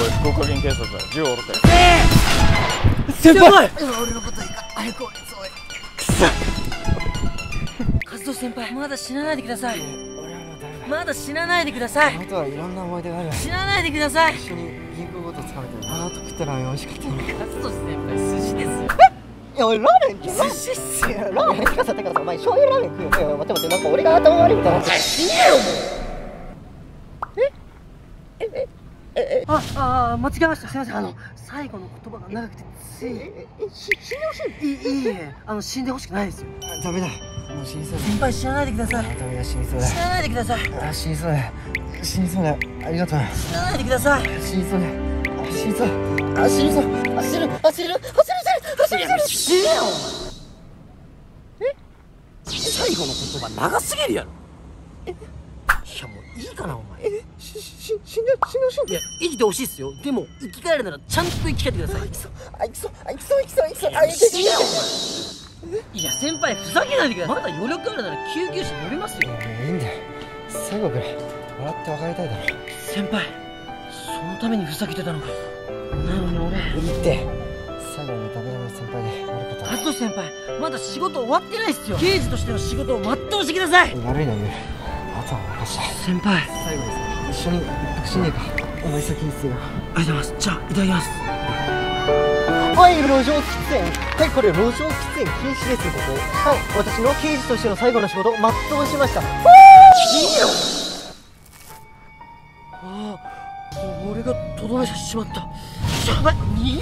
おい。福岡県警察は銃を下ろせ先輩俺のことい。いか早く俺そう活動先輩まだ死なないでください。まだ死なないでくださいあとはいろんな思い。出がある死なないでください。一緒に銀行ごと掴めてあの後食ったラーメン美味しかったのに活動先輩寿司です。よいや俺ラーメン寿司っすよ。ラーメンてかさてかさお前醤油ラーメン食うよ。いや待って待ってなんか俺が頭悪いみたいにな死ねよああ間違えました。すみません。あの最後の言葉が長くてつい。いえ死んでほしい。いいえあの死んでほしくないですよ。あダメだ。もう死にそうだ。先輩死なないでください。あダメだ死にそうだ。死なないでください。あ死にそうだ。死にそうだ。ありがとう。死なないでください。死にそうだ。あ死にそう。あ死にそう。走る。走る。走る。走る。走る。走る。死ねよ。え？最後の言葉長すぎるやろ。いやもういいかなお前。えしし死んで死んでほしいいや生きてほしいっすよ。でも生き返るならちゃんと生き返ってください。あいきそう。あいきそう。あいきそうあいきそう。あいきそう死ねよお前。いや先輩ふざけないでください。まだ余力あるなら救急車呼びますよ。いいんだよ。最後くらい笑って別れたいだろ。先輩そのためにふざけてたのかなのに俺いいって。最後に食べられない先輩で悪かった。勝利先輩。まだ仕事終わってないっすよ。刑事としての仕事を全うしてください。悪いなゆうあとは任した先輩。最後にさ一緒に一服しねえかお前先にするよ。ありがとうございます。じゃあいただきます。はい路上喫煙。はいこれ路上喫煙禁止ですここはい私の刑事としての最後の仕事を全うしました。ああ俺がとどめてしまった。やばい逃げよ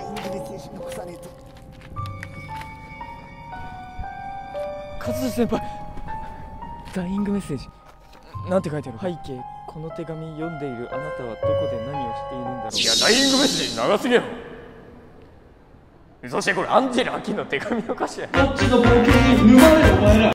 インドネシア残さねえと勝田先輩。ダイイングメッセージ。なんて書いてある？背景この手紙読んでいるあなたはどこで何をしているんだろう？いやダイイングメッセージ長すぎやろそしてこれアンジェラ・アキの手紙の歌詞や。どっちの冒険に沼れお前ら